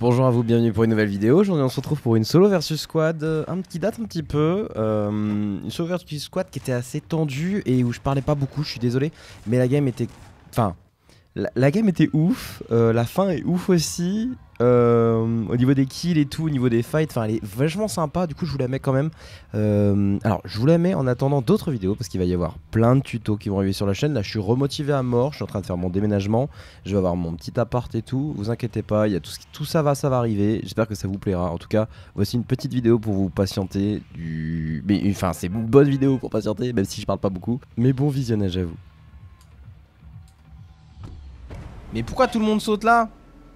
Bonjour à vous, bienvenue pour une nouvelle vidéo. Aujourd'hui on se retrouve pour une solo versus squad, euh, un qui date un petit peu. Euh, une solo versus squad qui était assez tendue et où je parlais pas beaucoup, je suis désolé. Mais la game était... Enfin, la, game était ouf, euh, la fin est ouf aussi. Euh, au niveau des kills et tout, au niveau des fights, enfin elle est vachement sympa, du coup je vous la mets quand même. Euh, alors je vous la mets en attendant d'autres vidéos parce qu'il va y avoir plein de tutos qui vont arriver sur la chaîne. Là je suis remotivé à mort, je suis en train de faire mon déménagement, je vais avoir mon petit appart et tout, vous inquiétez pas, il y a tout, ce qui- ça va, ça va arriver, j'espère que ça vous plaira. En tout cas, voici une petite vidéo pour vous patienter du... Mais enfin c'est une bonne vidéo pour patienter, même si je parle pas beaucoup. Mais bon visionnage à vous. Mais pourquoi tout le monde saute là?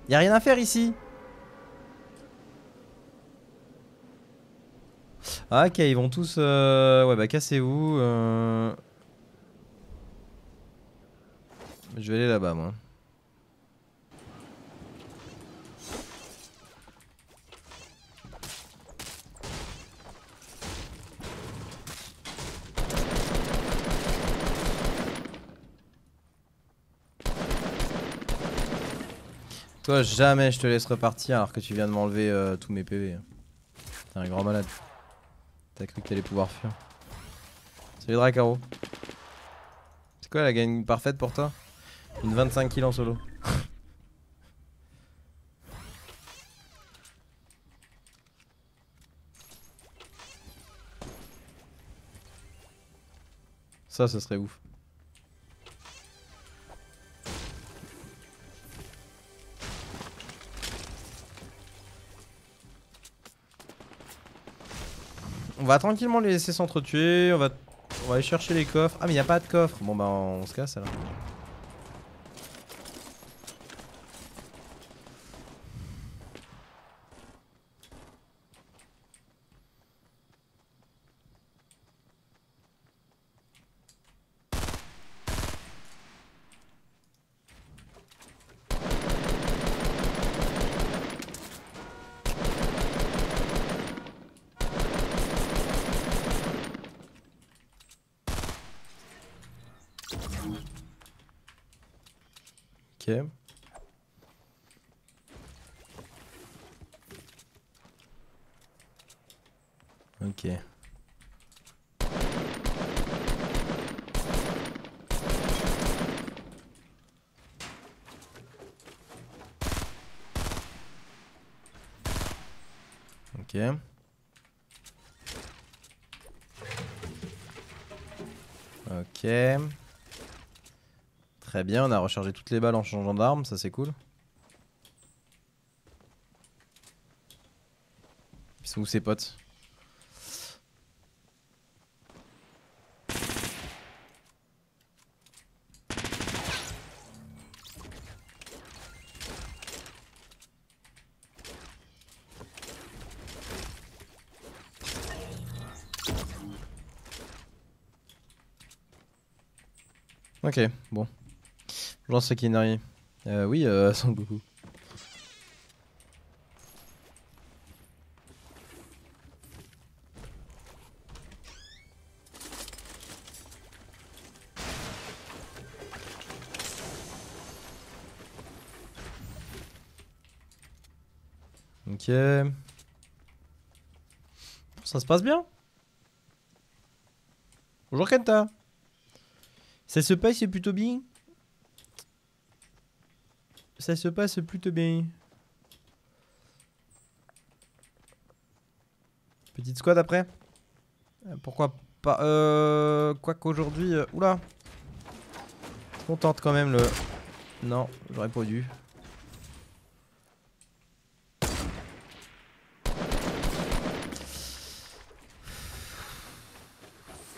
Y a rien à faire ici? Ah ok, ils vont tous... euh, Ouais bah cassez-vous. euh. Je vais aller là-bas moi. Toi jamais je te laisse repartir alors que tu viens de m'enlever euh, tous mes PV. T'es un grand malade. T'as cru que t'allais pouvoir fuir. Salut Dracaro. C'est quoi la gagne parfaite pour toi? Une 25 kills en solo. Ça, ce serait ouf. Va tranquillement les laisser s'entretuer, on va, on va aller chercher les coffres. Ah mais y a pas de coffre. Bon bah on se casse alors. Ok. Ok. Ok. Ok. Très bien, on a rechargé toutes les balles en changeant d'arme, ça c'est cool. Ils sont où ses potes? Ok, bon. Bonjour c'est Kinari. Euh, oui, euh, sans beaucoup. Ok. Ça se passe bien Bonjour Kenta ça se passe plutôt bien? Ça se passe plutôt bien. Petite squad après? Euh, Pourquoi pas? Euh... Quoi qu'aujourd'hui... euh, Oula On tente quand même le... Non, j'aurais pas dû.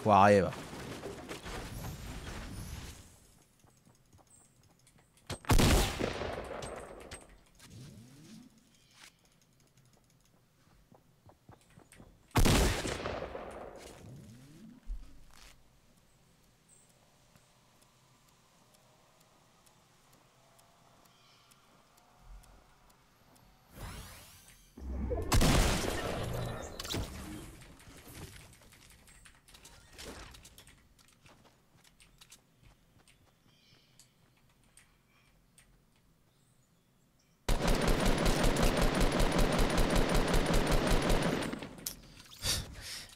Foiré va.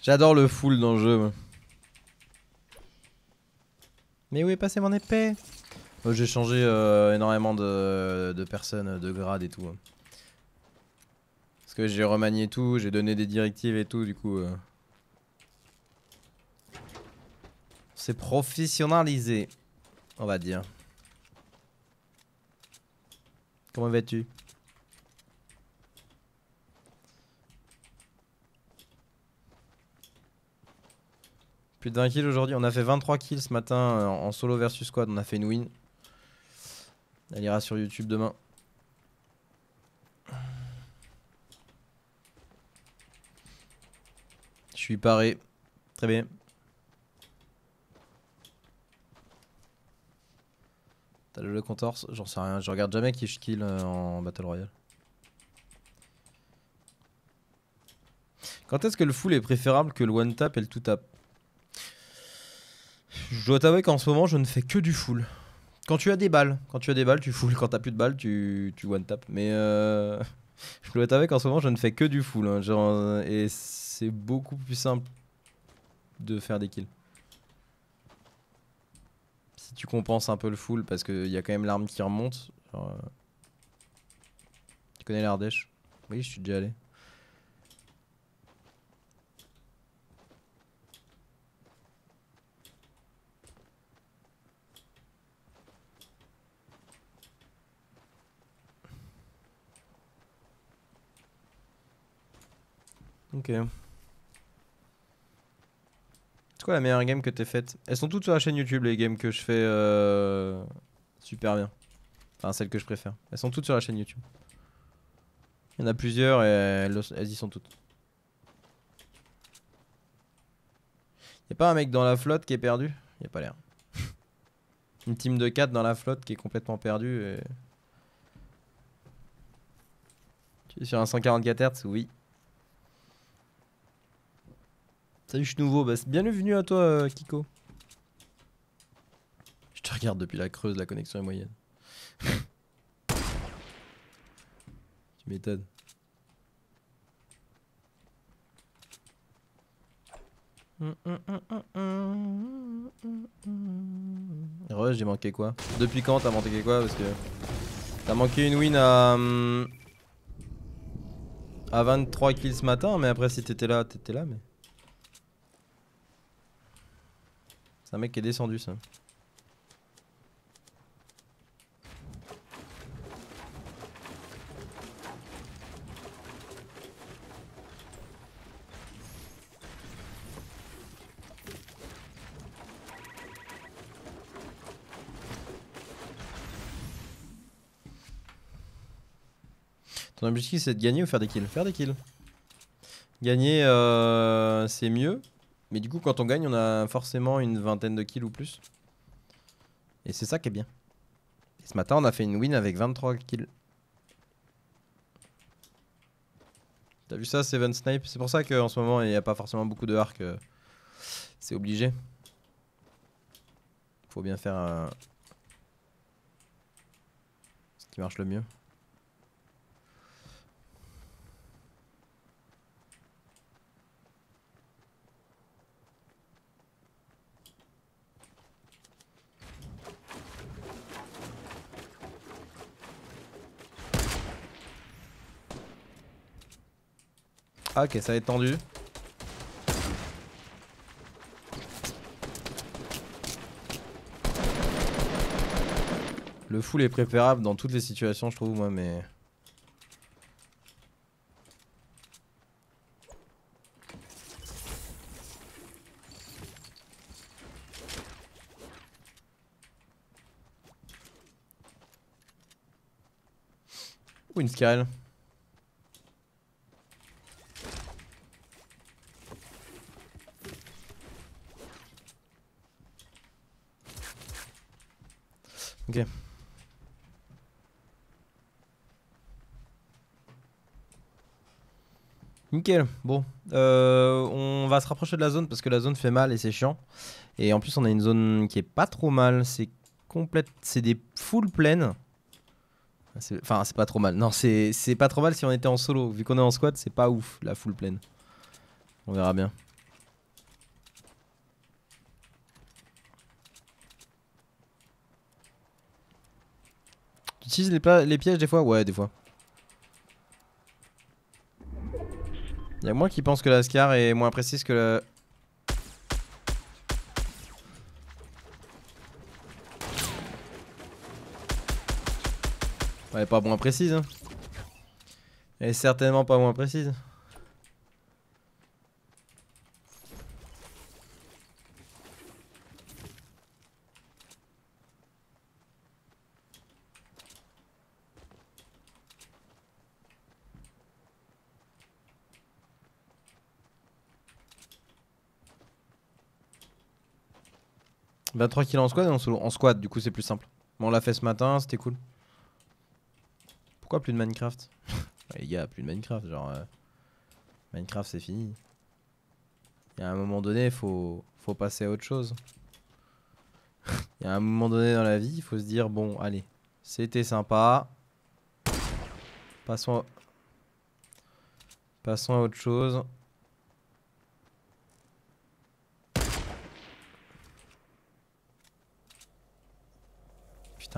J'adore le full dans le jeu. Mais où est passé mon épée? Oh, J'ai changé euh, énormément de, de, personnes, de grades et tout. Hein. Parce que j'ai remanié tout, j'ai donné des directives et tout, du coup... Euh... C'est professionnalisé, on va dire. Comment vas-tu? Plus de 20 kills aujourd'hui. On a fait 23 kills ce matin euh, en solo versus squad. On a fait une win. Elle ira sur YouTube demain. Je suis paré. Très bien. T'as le contorse J'en sais rien. Je regarde jamais qui je kill euh, en Battle Royale. Quand est-ce que le full est préférable que le one tap et le two tap? Je dois t'avouer qu'en ce moment, je ne fais que du full. Quand tu as des balles, quand tu as des balles, tu full. Quand t'as plus de balles, tu, tu one tap. Mais euh, je dois t'avouer qu'en ce moment, je ne fais que du full. Hein. genre, et c'est beaucoup plus simple de faire des kills. Si tu compenses un peu le full, parce qu'il y a quand même l'arme qui remonte. Euh, Tu connais l'Ardèche? Oui, je suis déjà allé. Ok. C'est quoi la meilleure game que t'aies faite? Elles sont toutes sur la chaîne YouTube les games que je fais euh, super bien. Enfin celles que je préfère. Elles sont toutes sur la chaîne YouTube. Il y en a plusieurs et elles, y sont toutes. Y'a pas un mec dans la flotte qui est perdu? Y'a pas l'air. Une team de 4 dans la flotte qui est complètement perdue et... Tu es sur un 144 Hz Oui. Salut, je suis nouveau. Bah, bienvenue à toi, euh, Kiko. Je te regarde depuis la creuse, la connexion est moyenne. tu m'étonnes. Ouais, j'ai manqué quoi? Depuis quand t'as manqué quoi? Parce que t'as manqué une win à hum, à 23 kills ce matin, mais après si t'étais là, t'étais là, mais. C'est un mec qui est descendu ça. Ton objectif c'est de gagner ou faire des kills? Faire des kills. Gagner euh, c'est mieux. Mais du coup, quand on gagne, on a forcément une vingtaine de kills ou plus. Et c'est ça qui est bien. Et ce matin, on a fait une win avec 23 kills. T'as vu ça, Seven Snipe? C'est pour ça qu'en ce moment, il n'y a pas forcément beaucoup de arc. Euh, c'est obligé. Faut bien faire ce qui marche le mieux. Ok, ça va être tendu. Le full est préférable dans toutes les situations, je trouve, moi, mais... Une Skyrel. Bon, euh, on va se rapprocher de la zone parce que la zone fait mal et c'est chiant. Et en plus, on a une zone qui est pas trop mal. C'est complète, c'est des full plaines. Enfin, c'est pas trop mal. Non, c'est pas trop mal si on était en solo. Vu qu'on est en squad, c'est pas ouf la full plaine. On verra bien. Tu utilises les pièges des fois? Ouais, des fois. Y'a moi qui pense que la Scar est moins précise que la. Elle est pas moins précise. Hein. Elle est certainement pas moins précise. Bah 3 kills en squad et en solo. En squad, du coup, c'est plus simple. Bon, on l'a fait ce matin, c'était cool. Pourquoi plus de Minecraft Les gars, plus de Minecraft. Genre, euh, Minecraft, c'est fini. Il y a un moment donné, faut, faut passer à autre chose. Il y a un moment donné dans la vie, il faut se dire bon, allez, c'était sympa. Passons. Passons à autre chose.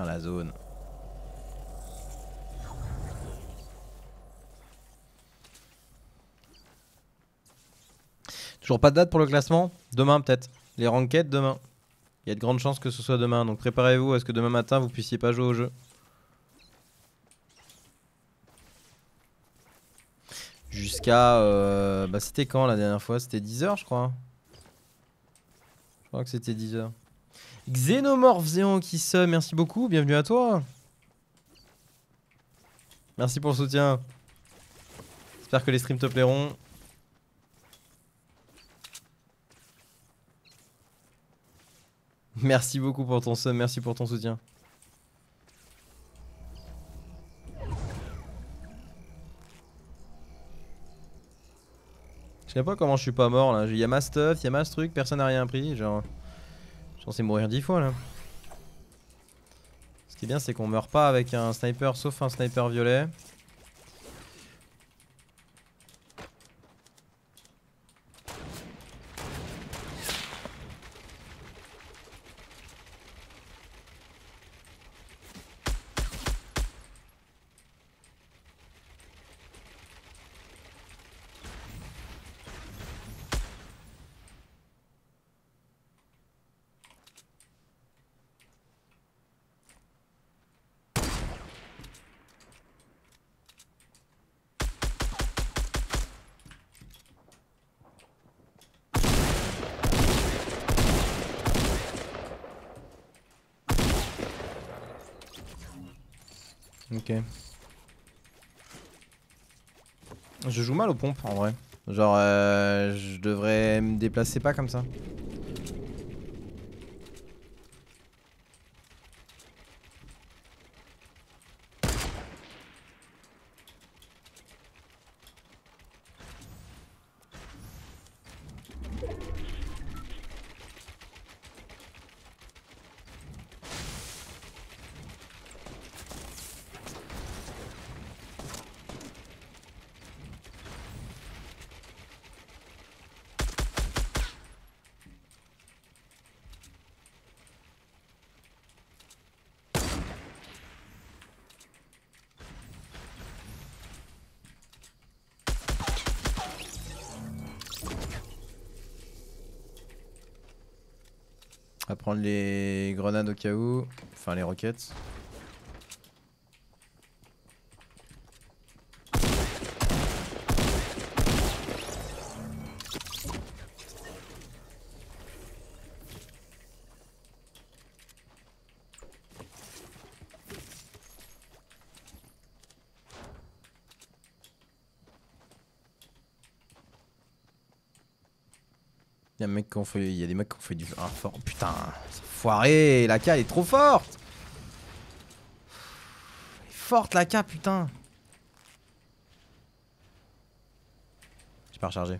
La zone. Toujours pas de date pour le classement Demain peut-être. Les ranked demain. Il y a de grandes chances que ce soit demain. Donc préparez-vous à ce que demain matin vous puissiez pas jouer au jeu. Jusqu'à... euh, Bah c'était quand la dernière fois? C'était 10h je crois. Je crois que c'était 10h. Xénomorph Zéon qui se, merci beaucoup, bienvenue à toi. Merci pour le soutien. J'espère que les streams te plairont. Merci beaucoup pour ton sub, merci pour ton soutien. Je sais pas comment je suis pas mort là. Y'a ma stuff, y'a ma truc, personne n'a rien pris. Genre. Je pensais mourir dix fois là. Ce qui est bien, c'est qu'on meurt pas avec un sniper sauf un sniper violet. Ok. Je joue mal aux pompes en vrai. Genre, euh, je devrais me déplacer pas comme ça. Prendre les grenades au cas où. Enfin, les roquettes. Il y a, fait- y a des mecs qui ont fait du un fort. Putain, foiré, la K elle est trop forte. Elle est forte la K, putain. J'ai pas rechargé.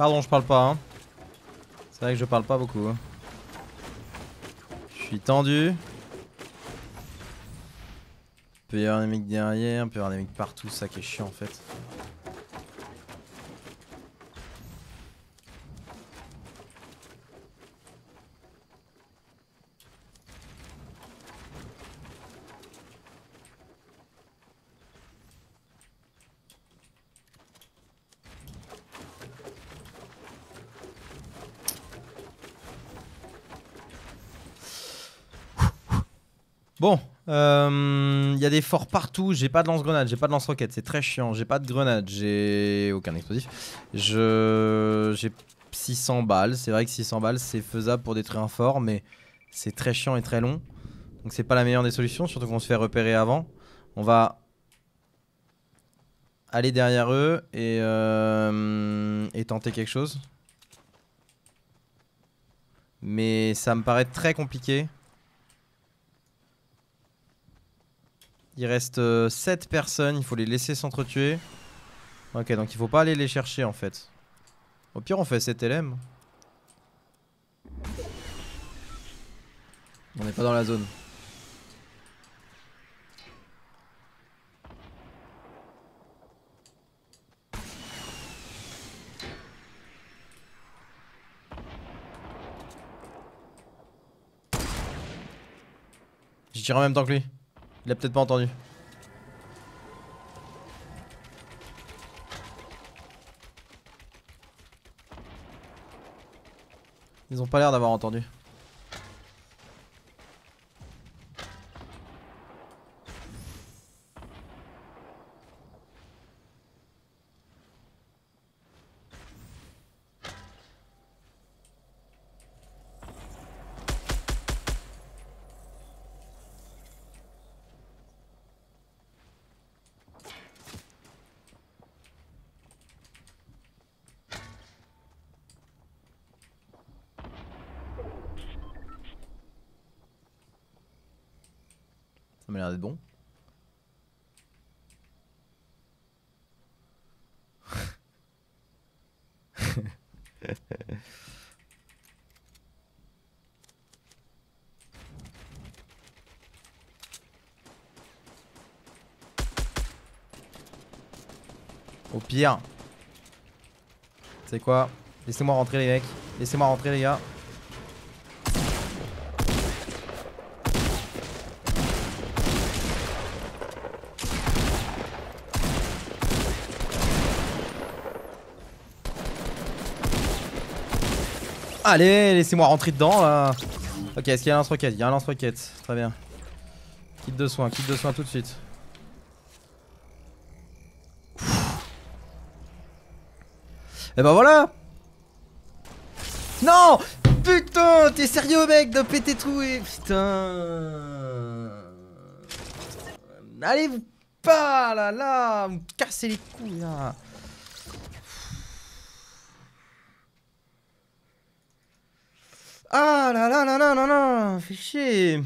Pardon, je parle pas. Hein. C'est vrai que je parle pas beaucoup. hein. Je suis tendu. Il peut y avoir des mecs derrière, il peut y avoir des mecs partout, ça qui est chiant en fait. Bon, euh, il y a des forts partout. J'ai pas de lance-grenade, j'ai pas de lance-roquette, c'est très chiant. J'ai pas de grenade, j'ai aucun explosif. Je j'ai 600 balles. C'est vrai que 600 balles c'est faisable pour détruire un fort, mais c'est très chiant et très long. Donc c'est pas la meilleure des solutions, surtout qu'on se fait repérer avant. On va aller derrière eux et, euh, et tenter quelque chose. Mais ça me paraît très compliqué. Il reste 7 personnes, il faut les laisser s'entretuer. Ok, donc il faut pas aller les chercher en fait. Au pire, on fait 7 LM. On n'est pas dans la zone. J'ai tiré en même temps que lui. Il a peut-être pas entendu. Ils ont pas l'air d'avoir entendu. Ça m'a l'air d'être bon. Au pire. C'est quoi? Laissez-moi rentrer les mecs. Laissez-moi rentrer les gars. Allez, laissez-moi rentrer dedans là. Ok, est-ce qu'il y a un lance-roquette? Il y a un lance-roquette. Très bien. Kit de soins, kit de soins tout de suite. Et bah voilà Non Putain T'es sérieux mec de péter tout et... Putain Allez vous pas là là Vous cassez les couilles là Ah là là là là là là. Fais chier.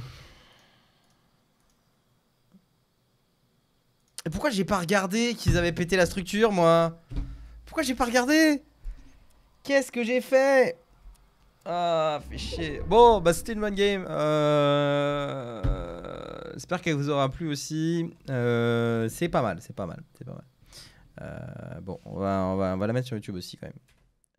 Et pourquoi j'ai pas regardé qu'ils avaient pété la structure moi Pourquoi j'ai pas regardé Qu'est-ce que j'ai fait Ah fais chier. Bon bah c'était une bonne game. Euh... J'espère qu'elle vous aura plu aussi. Euh... C'est pas mal, c'est pas mal, c'est pas mal. Euh... Bon on va, on, va, on va la mettre sur YouTube aussi quand même